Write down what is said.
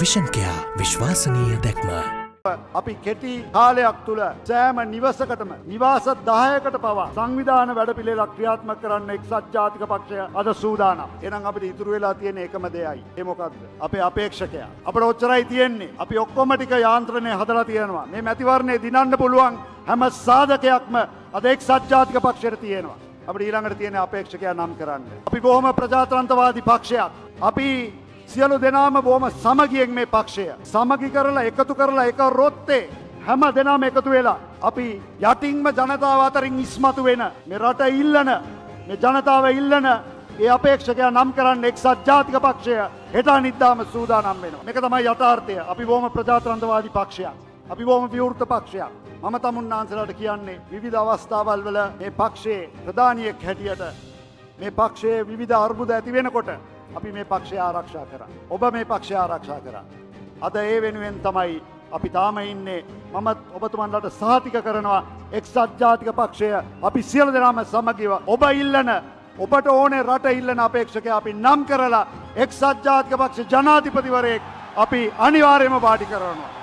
විෂන්කයා විශ්වාසනීය දැක්ම. අපි කෙටි කාලයක් තුළ සෑම නිවසකටම නිවාස දායකට පවා සංවිධාන වැඩ පිළෙලක් ක්‍රියාත්ම කරන්න එක්සත් ජාතික පක්ෂය අද සූදානම්. එනම් අපිට ඉතුරු වෙලා තියෙන එකම දෙයයි. ඒමොකක්ද අපේ අපේක්ෂකයා. අපට ඔච්චරයි තියෙන්නේ. අපි ඔක්කොමටික යාන්ත්‍රණය හදලා තියෙනවා. මේ මැතිවරණය දිනන්න පුළුවන් හැම සාධකයක්ම අද එක්සත් ජාතික පක්ෂයට තියෙනවා. අපට ඊළඟට තියෙන අපේක්ෂකයා නම් කරන්න. අපි බොහොම ප්‍රජාතන්තවාදී පක්ෂයක්. අපි සියලු දෙනාම බෝම සමගියෙන් මේ පක්ෂය. සමගි කරලා එකතු කරලා එක රොත්තේ හැම දෙනාම එකතු වෙලා. අපි යටින්ම ජනතාව අතරින් ඉස්මතු වෙන මේ රට ඉල්ලන මේ ජනතාව ඉල්ලන ඒ අපේක්ෂකයා නම් කරන්න එක්සත් ජාතික පක්ෂය හෙටා නිද්දාම සූදානම් වෙනවා. මේක තමයි යථාර්ථය. අපි බොහොම ප්‍රජාතන්ත්‍රවාදී පක්ෂයක්. අපි බොහොම විවෘත පක්ෂයක්. මම තමුන්නාන්සලට කියන්නේ විවිධ අවස්ථාවල් වල මේ පක්ෂයේ ප්‍රධානියෙක් හැටියට මේ පක්ෂයේ විවිධ අර්බුද ඇති වෙනකොට අපි මේ පක්ෂය ආරක්ෂා කර. ඔබ මේ පක්ෂය ආරක්ෂා කර. අද ඒ වෙනුවෙන් තමයි අපි තාම ඉන්නේ මමත් ඔබතුමන්ලට සාතික කරනවා එක්සත් ජාතික පක්ෂය අපි සියල දෙනාම සමගිව ඔබ ඉල්ලන ඔබට ඕනේ රට ඉල්ලන අපේක්ෂක අපි නම් කරලා එක්සත් ජාතික පක්ෂ ජනාධිපතිවරයෙක් අපි අනිවාර්යම පාටි කරනවා.